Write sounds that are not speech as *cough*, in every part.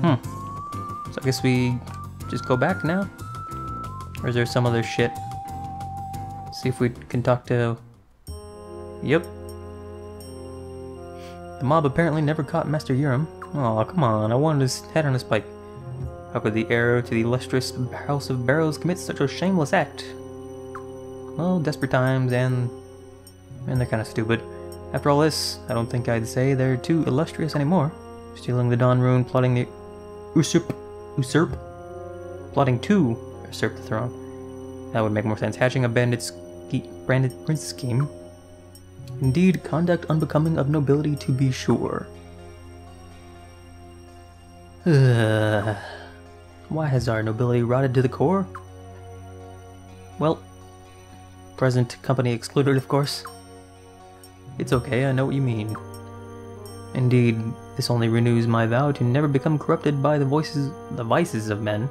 Hmm. So I guess we just go back now? Or is there some other shit? See if we can talk to... Yep. The mob apparently never caught Master Euram. Oh, come on, I wanted his head on a spike. How could the heir to the illustrious House of Barows commit such a shameless act? Well, desperate times and... and they're kinda stupid. After all this, I don't think I'd say they're too illustrious anymore. Stealing the Dawn Rune, plotting the usurp, usurp, plotting to usurp the throne. That would make more sense. Hatching a bandit, ske- branded prince scheme. Indeed, conduct unbecoming of nobility to be sure. *sighs* Why has our nobility rotted to the core? Well, present company excluded, of course. It's okay, I know what you mean. Indeed, this only renews my vow to never become corrupted by the voices, the vices of men.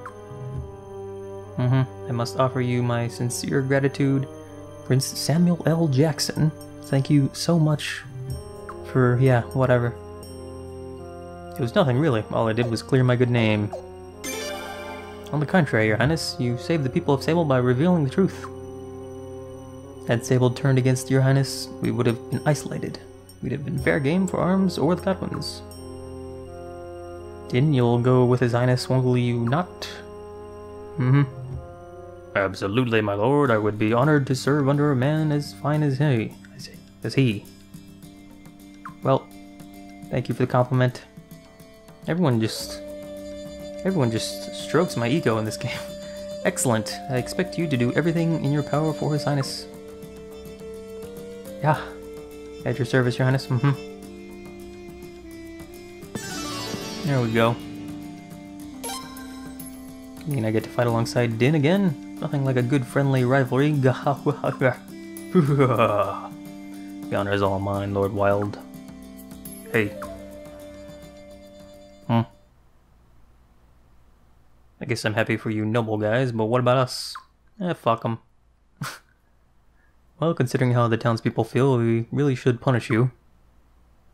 Mm-hmm. I must offer you my sincere gratitude, Prince Samuel L. Jackson. Thank you so much for, yeah, whatever. It was nothing really. All I did was clear my good name. On the contrary, Your Highness, you saved the people of Sable by revealing the truth. Had Sable turned against Your Highness, we would have been isolated. We'd have been fair game for Armes or the Godwins. Din, you'll go with His Highness, won't you not? Mm-hmm. Absolutely, my lord. I would be honored to serve under a man as fine as he. As he. Well, thank you for the compliment. Everyone just... Everyone just strokes my ego in this game. *laughs* Excellent. I expect you to do everything in your power for His Highness. Yeah. At your service, Your Highness. Mm-hmm. There we go. I mean, I get to fight alongside Din again? Nothing like a good friendly rivalry. *laughs* the honor is all mine, Lord Wild. Hey. Hmm. I guess I'm happy for you noble guys, but what about us? Eh, fuck them. Well, considering how the townspeople feel, we really should punish you.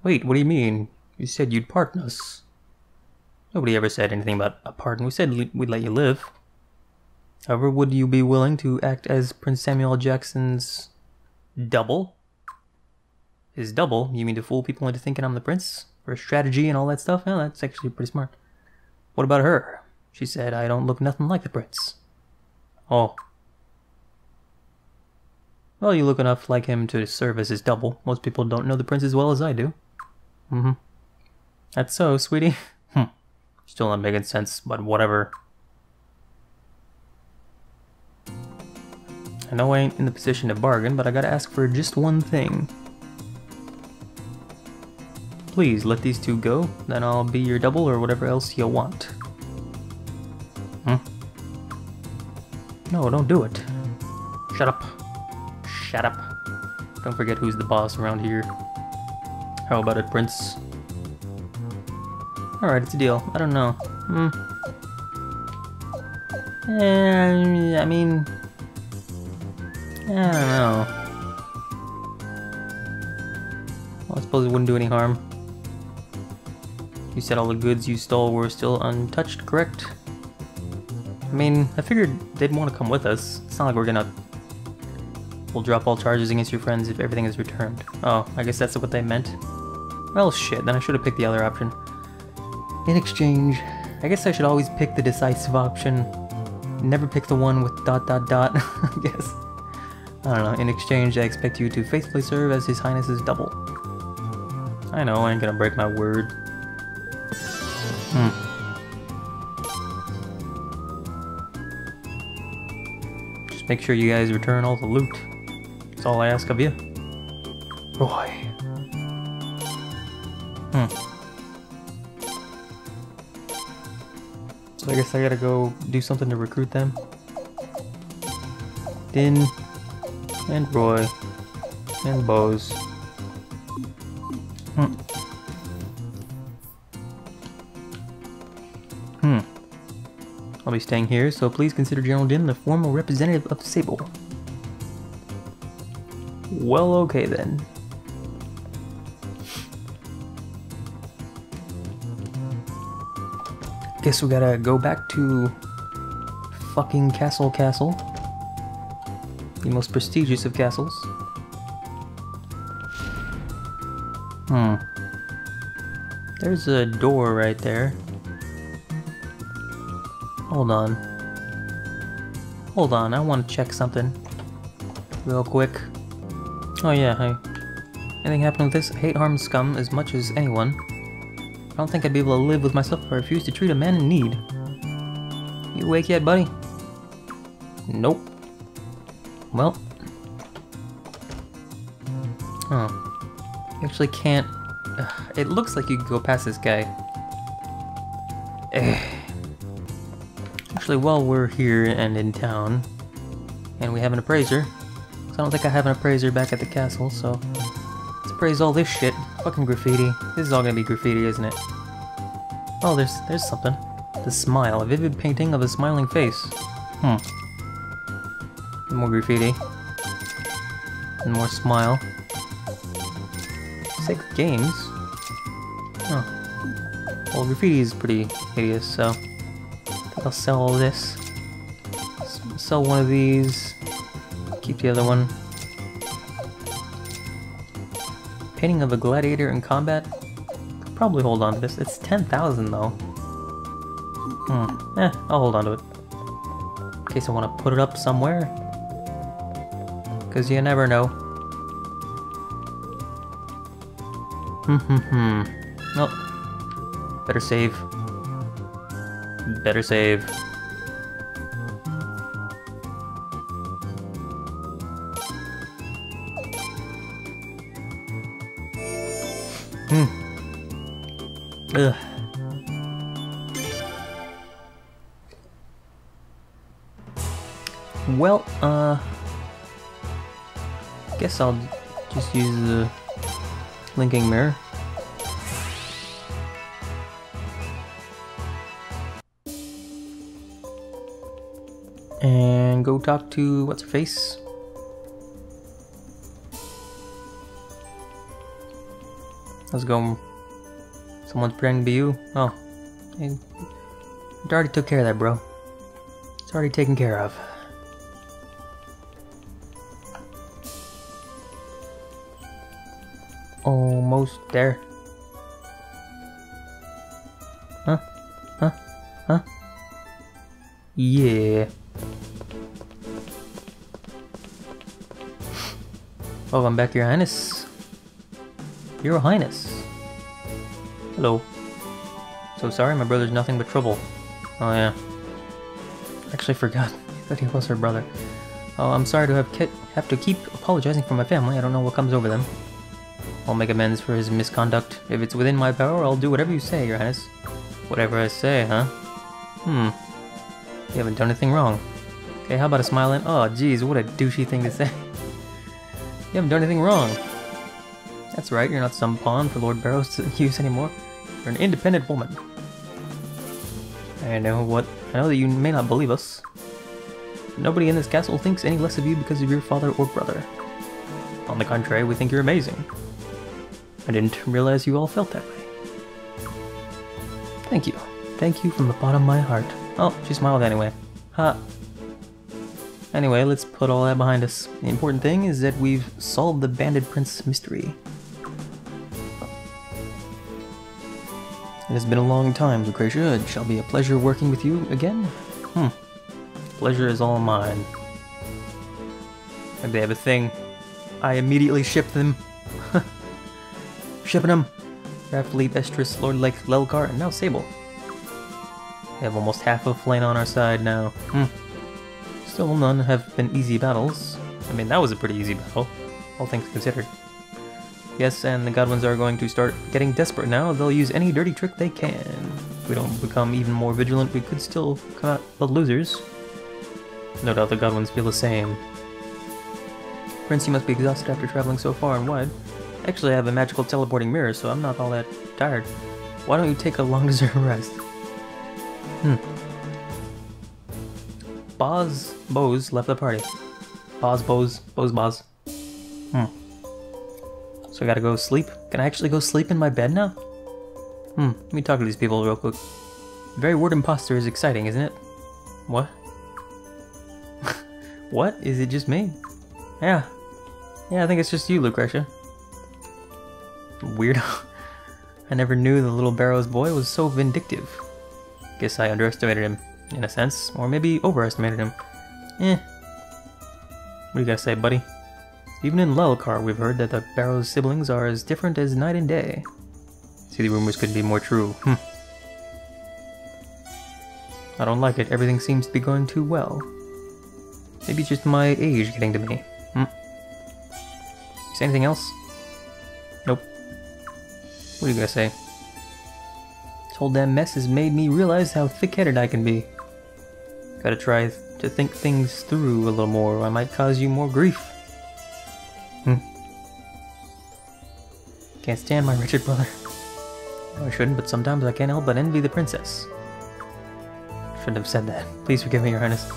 Wait, what do you mean? You said you'd pardon us. Nobody ever said anything about a pardon. We said we'd let you live. However, would you be willing to act as Prince Samuel Jackson's double? His double? You mean to fool people into thinking I'm the prince? For strategy and all that stuff? Yeah, that's actually pretty smart. What about her? She said I don't look nothing like the prince. Oh. Well, you look enough like him to serve as his double. Most people don't know the prince as well as I do. Mm-hmm. That's so, sweetie. *laughs* Hmm. Still not making sense, but whatever. I know I ain't in the position to bargain, but I gotta ask for just one thing. Please let these two go, then I'll be your double or whatever else you want. Hmm? No, don't do it. Shut up. Shut up. Don't forget who's the boss around here. How about it, Prince? Alright, it's a deal. I don't know. Hmm. Eh, I mean... I don't know. Well, I suppose it wouldn't do any harm. You said all the goods you stole were still untouched, correct? I mean, I figured they'd want to come with us. It's not like we're gonna... We'll drop all charges against your friends if everything is returned. Oh, I guess that's what they meant. Well, shit, then I should have picked the other option. In exchange, I guess I should always pick the decisive option. Never pick the one with dot dot dot, *laughs* I guess. I don't know, in exchange I expect you to faithfully serve as His Highness's double. I know, I ain't gonna break my word. Hmm. Just make sure you guys return all the loot. That's all I ask of you. Boy. Hmm. So I guess I gotta go do something to recruit them. Din and Roy and Bose. Hmm. Hmm. I'll be staying here, so please consider General Din the formal representative of the Sable. Well, okay then. Guess we gotta go back to fucking Castle Castle. The most prestigious of castles. Hmm. There's a door right there. Hold on. Hold on, I want to check something. Real quick. Oh yeah, hey. Anything happen with this? Hate harm scum as much as anyone. I don't think I'd be able to live with myself if I refused to treat a man in need. You awake yet, buddy? Nope. Well. Huh. You actually can't... Ugh, it looks like you could go past this guy. Eh. Actually, while we're here and in town, and we have an appraiser, I don't think I have an appraiser back at the castle, so let's appraise all this shit. Fucking graffiti. This is all gonna be graffiti, isn't it? Oh, there's there's something. The smile, a vivid painting of a smiling face. Hmm. More graffiti. And more smile. Six games. Oh. Well, graffiti is pretty hideous, so I think I'll sell all this. S sell one of these. Keep the other one. Painting of a gladiator in combat. Could probably hold on to this. It's 10,000 though. Hmm. Eh, I'll hold on to it. In case I want to put it up somewhere. Because you never know. Hmm hmm hmm. Oh. Better save. Better save. Ugh. Well, uh... Guess I'll just use the linking mirror. And go talk to what's her face? Let's go. Someone's pretending to you. Oh, I already took care of that, bro. It's already taken care of. Almost there. Huh? Huh? Huh? Yeah. Oh, Welcome back, Your Highness. Your Highness. Hello. So sorry, my brother's nothing but trouble. Oh yeah. Actually forgot *laughs* that he was her brother. Oh, I'm sorry to have have to keep apologizing for my family. I don't know what comes over them. I'll make amends for his misconduct. If it's within my power, I'll do whatever you say, Your Highness. Whatever I say, huh? Hmm. You haven't done anything wrong. Okay, how about a smile and- Oh, geez, what a douchey thing to say. *laughs* You haven't done anything wrong. That's right, you're not some pawn for Lord Barows to *laughs* use anymore. You're an independent woman. I know what- I know that you may not believe us. Nobody in this castle thinks any less of you because of your father or brother. On the contrary, we think you're amazing. I didn't realize you all felt that way. Thank you. Thank you from the bottom of my heart. Oh, she smiled anyway. Ha. Anyway, let's put all that behind us. The important thing is that we've solved the Banded Prince mystery. It has been a long time, Lucretia. It shall be a pleasure working with you again. Hmm. Pleasure is all mine. And they have a thing. I immediately ship them. *laughs* Shipping them. Rafleet, Estrus, Lord Lake, Lelcar, and now Sable. We have almost half of Flame on our side now. Hmm. Still none have been easy battles. I mean, that was a pretty easy battle, all things considered. Yes, and the Godwins are going to start getting desperate now. They'll use any dirty trick they can. If we don't become even more vigilant, we could still come out the losers. No doubt the Godwins feel the same. Prince, you must be exhausted after traveling so far and wide. Actually, I have a magical teleporting mirror, so I'm not all that tired. Why don't you take a *laughs* long-deserved rest? Hmm. Boz Bose left the party. Boz Bose, Bose Boz. Hmm. So I gotta go sleep? Can I actually go sleep in my bed now? Hmm, let me talk to these people real quick. Very word imposter is exciting, isn't it? What? *laughs* what? Is it just me? Yeah. Yeah, I think it's just you, Lucretia. Weirdo. *laughs* I never knew the little Barows boy was so vindictive. Guess I underestimated him, in a sense, or maybe overestimated him. Eh. What do you gotta say, buddy? Even in Lelcar, we've heard that the Barows siblings are as different as night and day. See, the rumors couldn't be more true. Hm. I don't like it. Everything seems to be going too well. Maybe just my age getting to me. Hmm. Say anything else? Nope. What are you gonna say? This whole damn mess has made me realize how thick-headed I can be. Gotta try to think things through a little more, or I might cause you more grief. Hmm. Can't stand my wretched brother. I shouldn't, but sometimes I can't help but envy the princess. Shouldn't have said that. Please forgive me, Your Highness.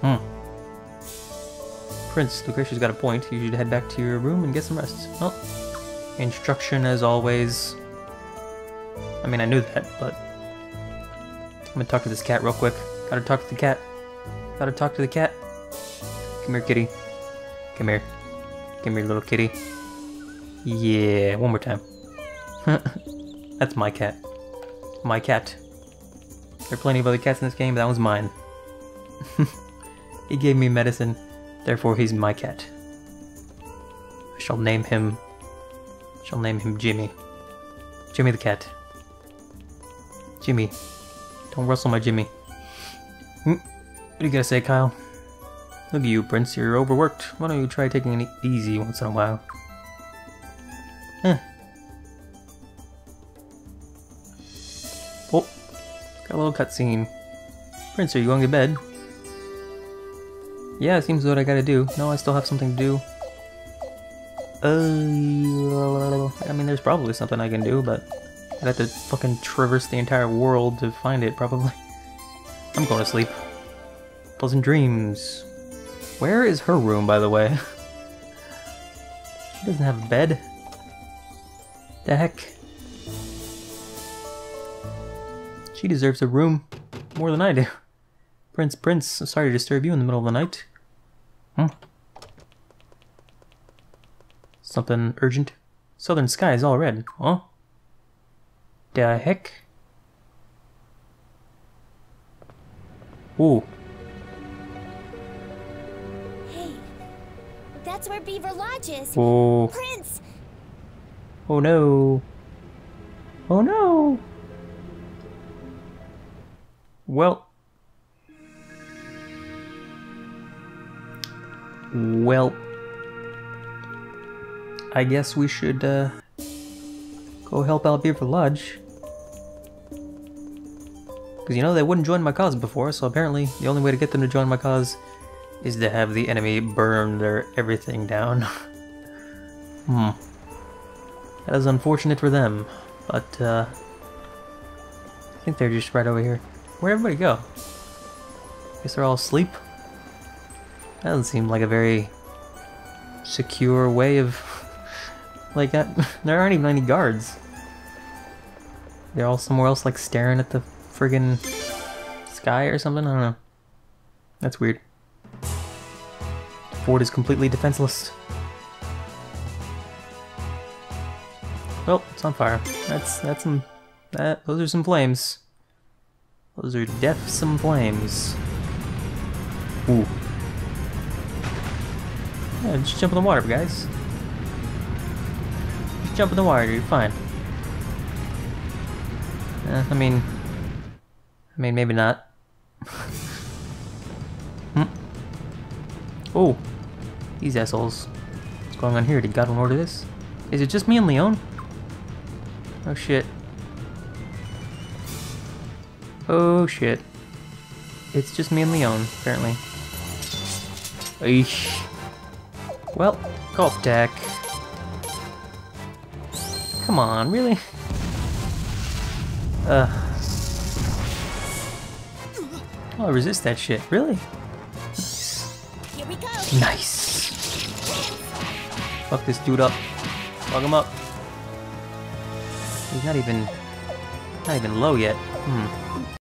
Hmm. Prince, Lucretia's got a point. You should head back to your room and get some rest. Well, instruction as always. I mean, I knew that, but... I'm gonna talk to this cat real quick. Gotta talk to the cat. Gotta talk to the cat. Come here, kitty. Come here. Come here, little kitty. Yeah, one more time. *laughs* That's my cat. My cat. There are plenty of other cats in this game, but that one's mine. *laughs* he gave me medicine, therefore he's my cat. I shall name him... Shall name him Jimmy. Jimmy the cat. Jimmy. Don't rustle my Jimmy. Hmm. What do you gotta say, Kyle? Look at you, Prince. You're overworked. Why don't you try taking it easy once in a while? Huh. Oh, got a little cutscene. Prince, are you going to bed? Yeah, it seems what I gotta do. No, I still have something to do. Uh, I mean, there's probably something I can do, but I'd have to fucking traverse the entire world to find it, probably. *laughs* I'm going to sleep. Pleasant dreams. Where is her room, by the way? she doesn't have a bed. The heck? She deserves a room more than I do. Prince, Prince, sorry to disturb you in the middle of the night. Hmm. Something urgent? Southern sky is all red. Huh? The heck? Ooh. That's where Beaver Lodge is. Oh. Prince! Oh no. Oh no. Well. Well. I guess we should uh, go help out Beaver Lodge. Because you know, they wouldn't join my cause before, so apparently the only way to get them to join my cause is to have the enemy burn their everything down. *laughs* hmm. That is unfortunate for them, but uh, I think they're just right over here. Where'd everybody go? Guess they're all asleep? That doesn't seem like a very secure way of... *laughs* like, that. *laughs* there aren't even any guards. They're all somewhere else, like, staring at the friggin' sky or something? I don't know. That's weird. Fort is completely defenseless. Well, it's on fire. That's that's some that those are some flames. Those are death some flames. Ooh. Yeah, just jump in the water, guys. Just jump in the water, you're fine. Uh, I mean, I mean, maybe not. *laughs* hmm. Oh, these assholes. What's going on here? Did God order this? Is it just me and Lyon? Oh shit. Oh shit. It's just me and Lyon, apparently. Eesh. Well, golf deck. Come on, really? Uh. Oh, I resist that shit. Really? Here we go. Nice. Fuck this dude up. Fuck him up. He's not even, not even low yet. Hmm.